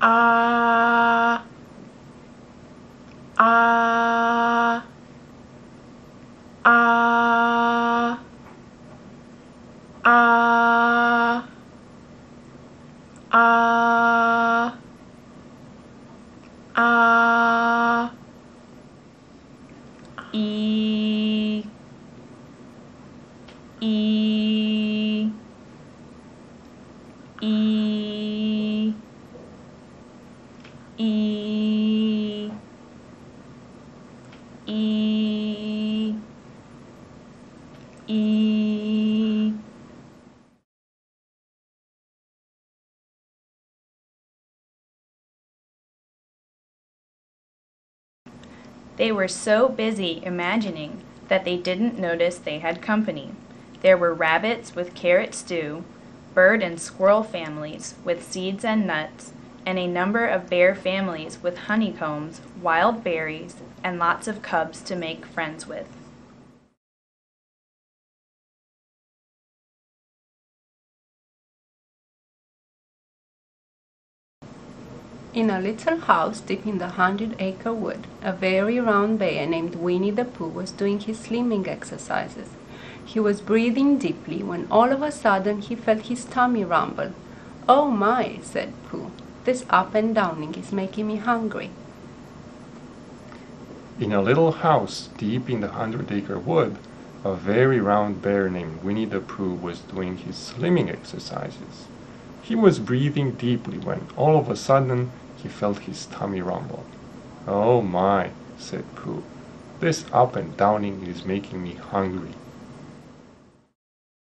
ah ah ah ah ah ah e e e They were so busy imagining that they didn't notice they had company. There were rabbits with carrot stew, bird and squirrel families with seeds and nuts, and a number of bear families with honeycombs, wild berries, and lots of cubs to make friends with. In a little house deep in the hundred acre wood, a very round bear named Winnie the Pooh was doing his slimming exercises. He was breathing deeply when all of a sudden he felt his tummy rumble. Oh my, said Pooh, this up and downing is making me hungry. In a little house deep in the hundred acre wood, a very round bear named Winnie the Pooh was doing his slimming exercises. He was breathing deeply when all of a sudden he felt his tummy rumble. Oh my, said Pooh, this up and downing is making me hungry.